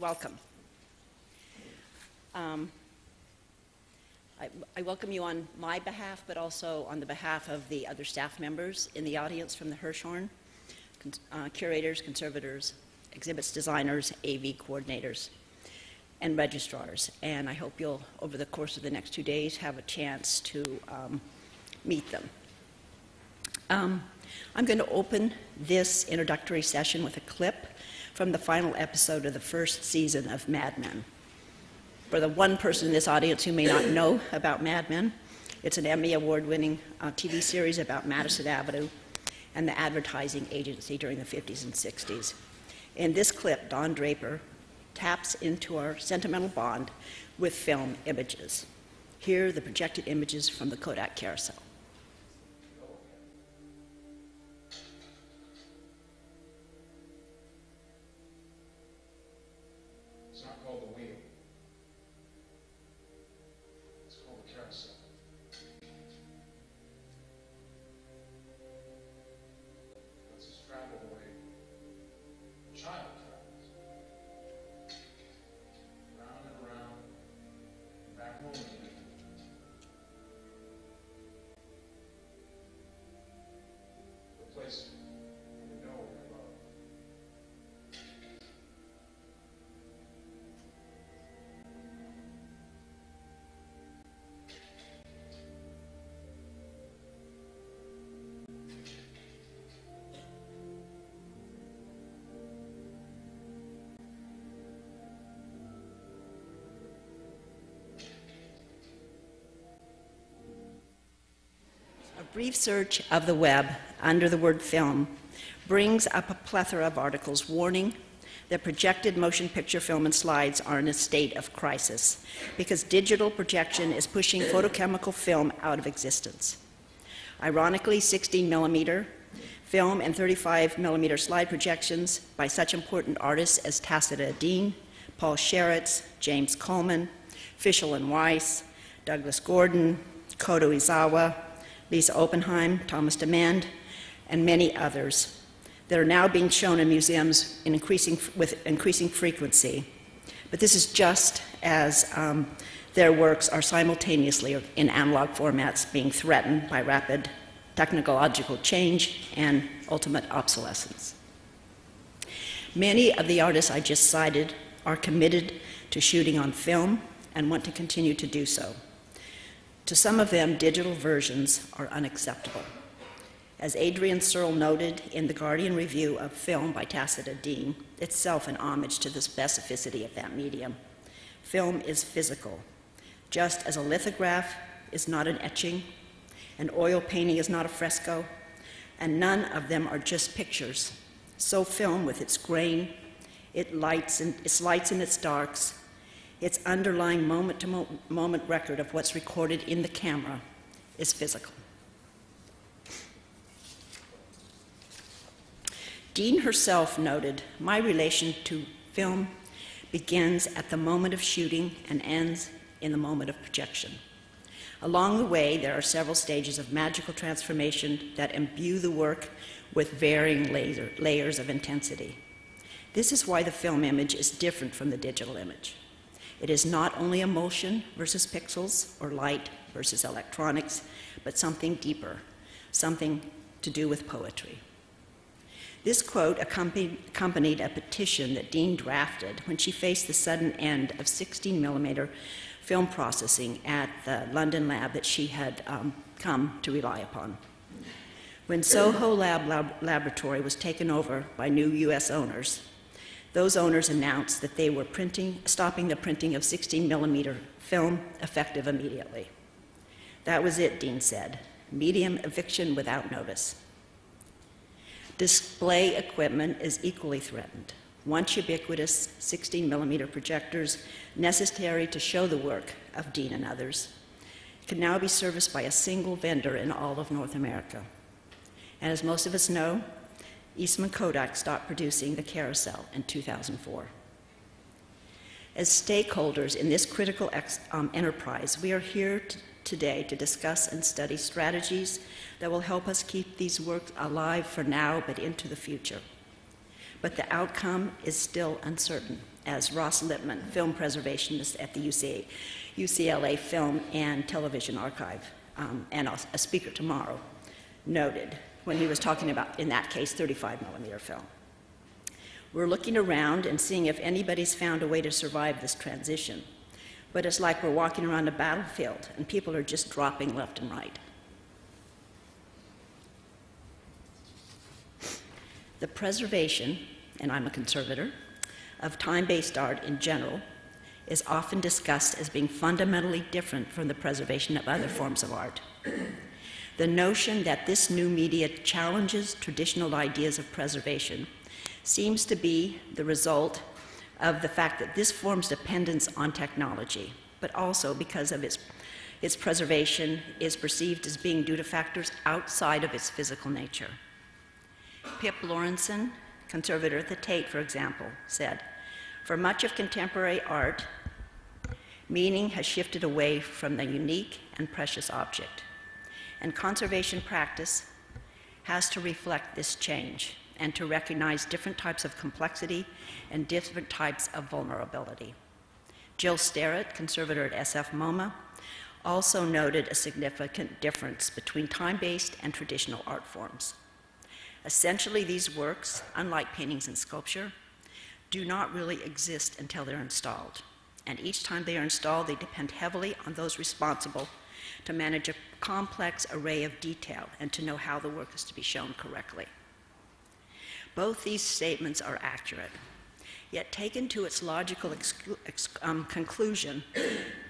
welcome. Um, I, I welcome you on my behalf, but also on the behalf of the other staff members in the audience from the Hirshhorn, con- uh, curators, conservators, exhibits designers, AV coordinators, and registrars. And I hope you'll, over the course of the next two days, have a chance to um, meet them. Um, I'm going to open this introductory session with a clip from the final episode of the first season of Mad Men. For the one person in this audience who may not know about Mad Men, it's an Emmy Award winning uh, TV series about Madison Avenue and the advertising agency during the 50s and 60s. In this clip, Don Draper taps into our sentimental bond with film images. Here are the projected images from the Kodak carousel. Brief search of the web under the word film brings up a plethora of articles warning that projected motion picture film and slides are in a state of crisis because digital projection is pushing photochemical film out of existence. Ironically, 16 millimeter film and 35 millimeter slide projections by such important artists as Tacita Dean, Paul Sharits, James Coleman, Fischli and Weiss, Douglas Gordon, Kota Ezawa, Lisa Oppenheim, Thomas Demand, and many others that are now being shown in museums in increasing, with increasing frequency. But this is just as um, their works are simultaneously in analog formats being threatened by rapid technological change and ultimate obsolescence. Many of the artists I just cited are committed to shooting on film and want to continue to do so. To some of them, digital versions are unacceptable. As Adrian Searle noted in the Guardian review of film by Tacita Dean, itself an homage to the specificity of that medium, film is physical. Just as a lithograph is not an etching, an oil painting is not a fresco, and none of them are just pictures. So film, with its grain, its lights and its lights and its darks, its underlying moment to moment record of what's recorded in the camera is physical. Dean herself noted My relation to film begins at the moment of shooting and ends in the moment of projection. Along the way, there are several stages of magical transformation that imbue the work with varying laser, layers of intensity. This is why the film image is different from the digital image. It is not only emulsion versus pixels or light versus electronics, but something deeper, something to do with poetry. This quote accompanied a petition that Dean drafted when she faced the sudden end of 16 millimeter film processing at the London lab that she had um, come to rely upon. When Soho Lab, lab Laboratory was taken over by new US owners, those owners announced that they were printing, stopping the printing of 16 millimeter film effective immediately. That was it, Dean said. Medium eviction without notice. Display equipment is equally threatened. Once ubiquitous 16 millimeter projectors necessary to show the work of Dean and others can now be serviced by a single vendor in all of North America. And as most of us know, Eastman Kodak stopped producing the carousel in 2004. As stakeholders in this critical um, enterprise, we are here today to discuss and study strategies that will help us keep these works alive for now but into the future. But the outcome is still uncertain, as Ross Lipman, film preservationist at the UCA, UCLA Film and Television Archive, um, and a speaker tomorrow, noted when he was talking about, in that case, 35 millimeter film. We're looking around and seeing if anybody's found a way to survive this transition. But it's like we're walking around a battlefield and people are just dropping left and right. The preservation, and I'm a conservator, of time based art in general is often discussed as being fundamentally different from the preservation of other forms of art. The notion that this new media challenges traditional ideas of preservation seems to be the result of the fact that this form's dependence on technology, but also because of its, its preservation is perceived as being due to factors outside of its physical nature. Pip Lawrenson, conservator at the Tate, for example, said, For much of contemporary art, meaning has shifted away from the unique and precious object. And conservation practice has to reflect this change and to recognize different types of complexity and different types of vulnerability. Jill Sterrett, conservator at SF MoMA, also noted a significant difference between time based and traditional art forms. Essentially, these works, unlike paintings and sculpture, do not really exist until they're installed. And each time they are installed, they depend heavily on those responsible to manage a complex array of detail and to know how the work is to be shown correctly. Both these statements are accurate. Yet, taken to its logical um, conclusion,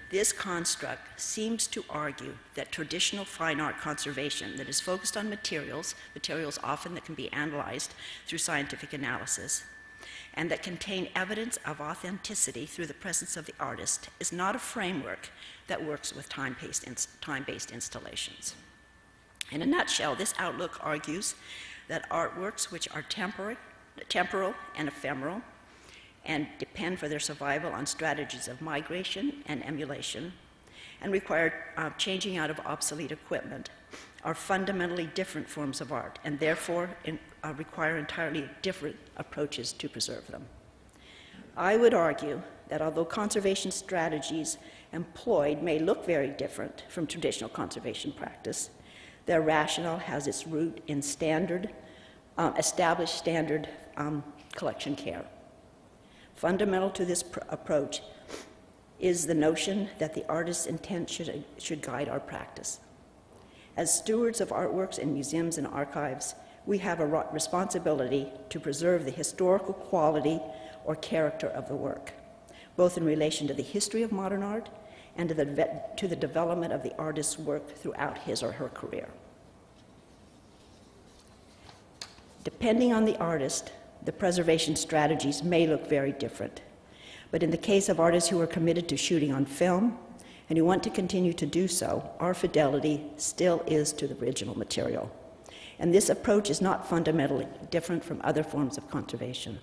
this construct seems to argue that traditional fine art conservation that is focused on materials, materials often that can be analyzed through scientific analysis, and that contain evidence of authenticity through the presence of the artist, is not a framework that works with time based time installations. In a nutshell, this outlook argues that artworks which are temporal and ephemeral and depend for their survival on strategies of migration and emulation and require uh, changing out of obsolete equipment are fundamentally different forms of art and therefore in, uh, require entirely different approaches to preserve them. I would argue that although conservation strategies employed may look very different from traditional conservation practice, their rationale has its root in standard, uh, established standard um, collection care. Fundamental to this pr- approach is the notion that the artist's intent should, should guide our practice. As stewards of artworks in museums and archives, we have a responsibility to preserve the historical quality or character of the work, both in relation to the history of modern art and to the, to the development of the artist's work throughout his or her career. Depending on the artist, the preservation strategies may look very different. But in the case of artists who are committed to shooting on film and who want to continue to do so, our fidelity still is to the original material. And this approach is not fundamentally different from other forms of conservation.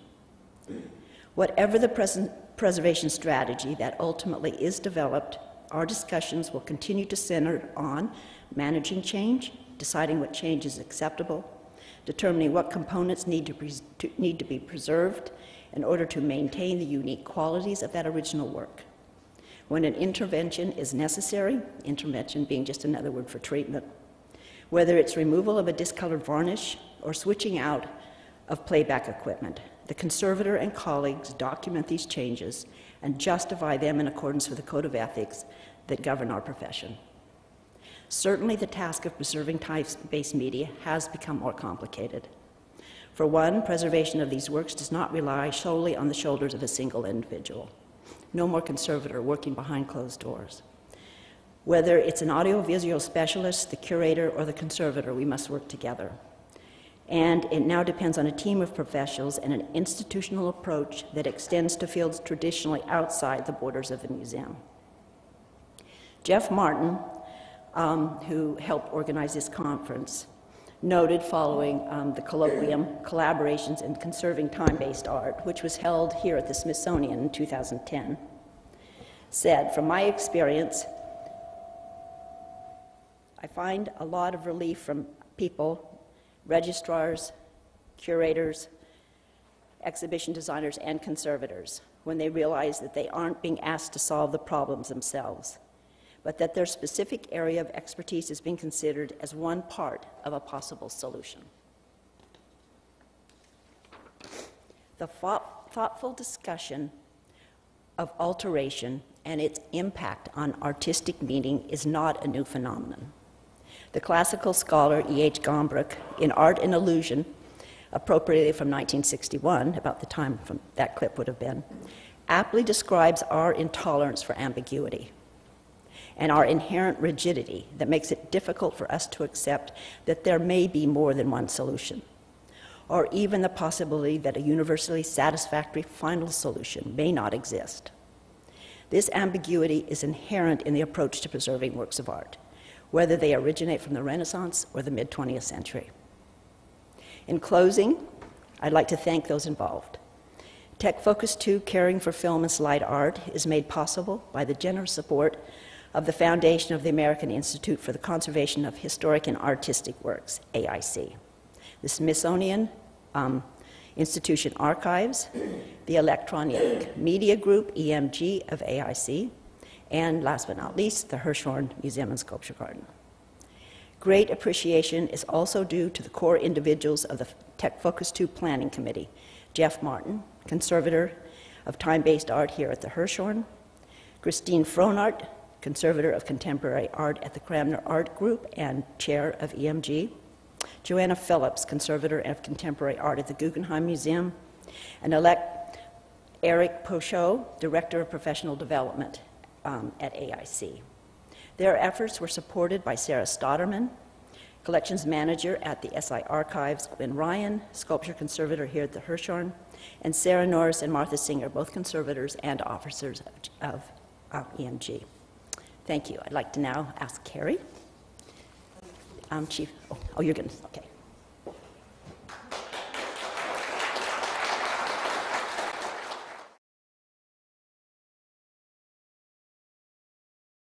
Whatever the pres- preservation strategy that ultimately is developed, our discussions will continue to center on managing change, deciding what change is acceptable, determining what components need to, to, need to be preserved in order to maintain the unique qualities of that original work. When an intervention is necessary, intervention being just another word for treatment, whether it's removal of a discolored varnish or switching out of playback equipment, the conservator and colleagues document these changes and justify them in accordance with the code of ethics that govern our profession. Certainly, the task of preserving time based media has become more complicated. For one, preservation of these works does not rely solely on the shoulders of a single individual. No more conservator working behind closed doors. Whether it's an audiovisual specialist, the curator, or the conservator, we must work together. And it now depends on a team of professionals and an institutional approach that extends to fields traditionally outside the borders of the museum. Jeff Martin um, who helped organize this conference, noted following um, the colloquium Collaborations in Conserving Time Based Art, which was held here at the Smithsonian in 2010, said, From my experience, I find a lot of relief from people, registrars, curators, exhibition designers, and conservators. when they realize that they aren't being asked to solve the problems themselves, but that their specific area of expertise is being considered as one part of a possible solution. The thought- thoughtful discussion of alteration and its impact on artistic meaning is not a new phenomenon. The classical scholar E.H. Gombrich, in Art and Illusion, appropriately from 1961, about the time from that clip would have been, aptly describes our intolerance for ambiguity and our inherent rigidity that makes it difficult for us to accept that there may be more than one solution, or even the possibility that a universally satisfactory final solution may not exist. This ambiguity is inherent in the approach to preserving works of art, whether they originate from the Renaissance or the mid 20th century. In closing, I'd like to thank those involved. Tech Focus 2 Caring for Film and Slide Art is made possible by the generous support of the Foundation of the American Institute for the Conservation of Historic and Artistic Works, AIC, the Smithsonian um, Institution Archives, the Electronic Media Group, EMG, of AIC, and last but not least, the Hirshhorn Museum and Sculpture Garden. Great appreciation is also due to the core individuals of the Tech Focus 2 Planning Committee Jeff Martin, conservator of time based art here at the Hirshhorn, Christine Frohnert, conservator of contemporary art at the Cranmer Art Group and chair of EMG, Joanna Phillips, conservator of contemporary art at the Guggenheim Museum, and elect Eric Pourchot, director of professional development um, at AIC. Their efforts were supported by Sarah Stauderman, collections manager at the SI Archives, Gwen Ryan, sculpture conservator here at the Hirshhorn, and Sarah Norris and Martha Singer, both conservators and officers of, of um, EMG. Thank you. I'd like to now ask Carrie. Um, Chief, oh, oh, you're to, okay.